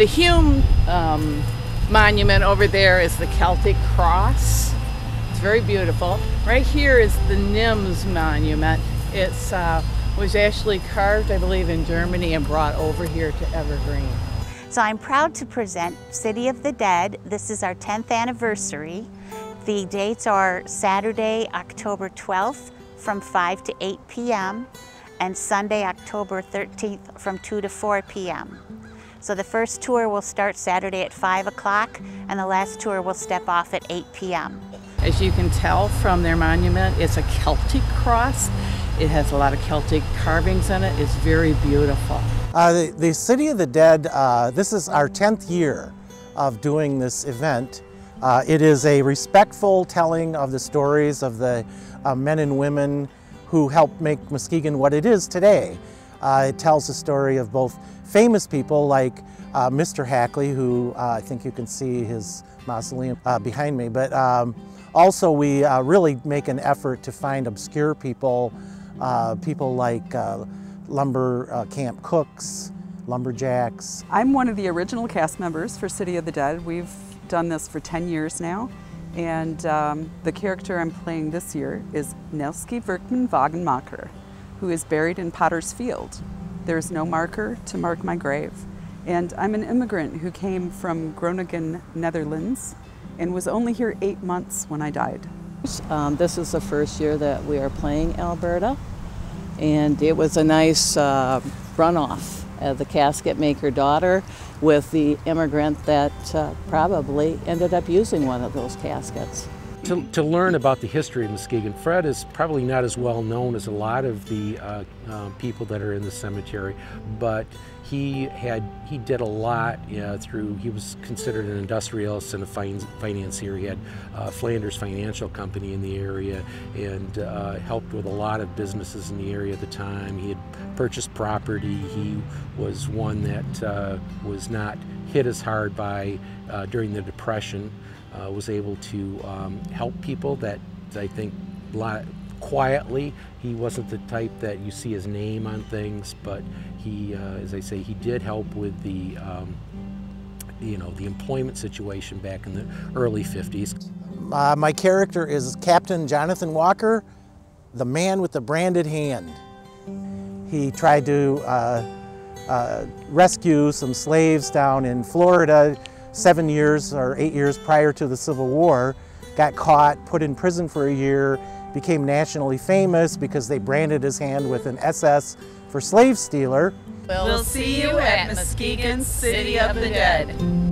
The Hume um, monument over there is the Celtic cross. It's very beautiful. Right here is the Nims monument. It's uh, was actually carved, I believe, in Germany and brought over here to Evergreen. So I'm proud to present City of the Dead. This is our 10th anniversary. The dates are Saturday, October 12th from 5 to 8 p.m. and Sunday, October 13th from 2 to 4 p.m. So the first tour will start Saturday at 5 o'clock and the last tour will step off at 8 p.m. As you can tell from their monument, it's a Celtic cross. It has a lot of Celtic carvings in it. It's very beautiful. Uh, the, the, City of the Dead, uh, this is our 10th year of doing this event. Uh, it is a respectful telling of the stories of the uh, men and women who helped make Muskegon what it is today. Uh, it tells the story of both famous people like uh, Mr. Hackley, who uh, I think you can see his mausoleum uh, behind me, but um, also we uh, really make an effort to find obscure people, uh, people like lumber camp cooks, lumberjacks. I'm one of the original cast members for City of the Dead. We've done this for 10 years now. And um, the character I'm playing this year is Nelski Virkman Wagenmacher, who is buried in Potter's Field. There's no marker to mark my grave. And I'm an immigrant who came from Groningen, Netherlands, and was only here eight months when I died. Um, this is the first year that we are playing Alberta, and it was a nice uh, runoff. Uh, the casket maker daughter with the immigrant that uh, probably ended up using one of those caskets to, to learn about the history of Muskegon. Fred is probably not as well known as a lot of the uh, uh, people that are in the cemetery, but he had he did a lot uh, through. He was considered an industrialist and a financier. He had uh, Flanders Financial Company in the area and uh, helped with a lot of businesses in the area at the time. He had purchased property. He was one that uh, was not hit as hard by during the Depression uh, was able to um, help people that I think quietly. He wasn't the type that you see his name on things, but he, uh, as I say, he did help with the, um, you know, the employment situation back in the early 50s. Uh, my character is Captain Jonathan Walker, the man with the branded hand. He tried to uh, uh rescue some slaves down in Florida seven years or eight years prior to the Civil War, got caught, put in prison for a year, became nationally famous because they branded his hand with an SS for slave stealer. We'll see you at Muskegon City of the Dead.